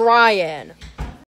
trying.